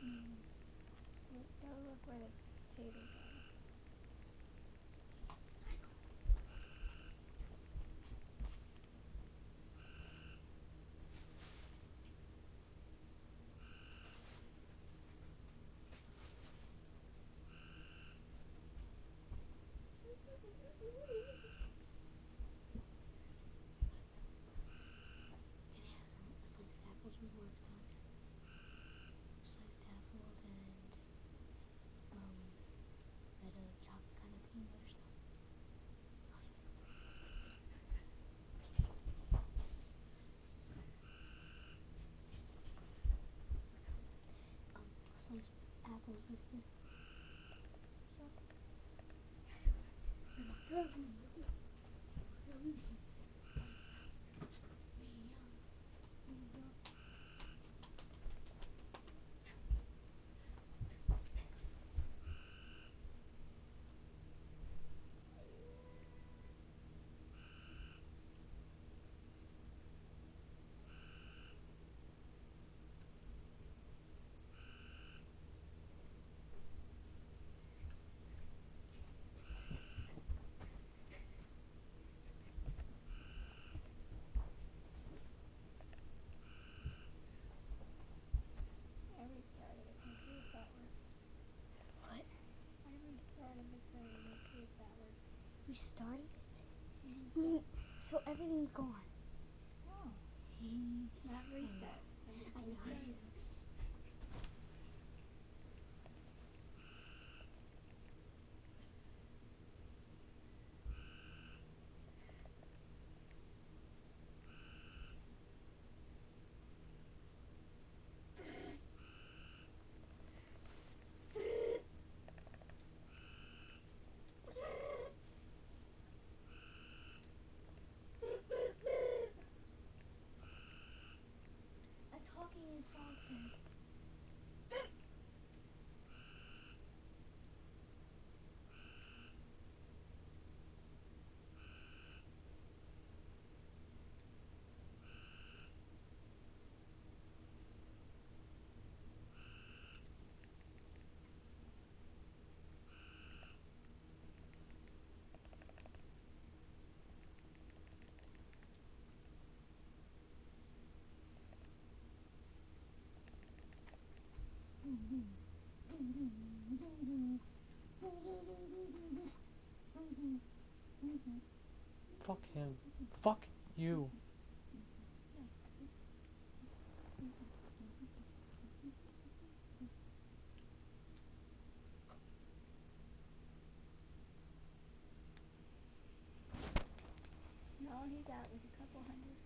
Mm. Look, go look where the potatoes are. It has some sliced apples we worked Um apples with this. We started it? Mm, So everything's gone. Oh, not reset. I know. Restarted. A Fuck him. Fuck you. No, he's out with a couple hundred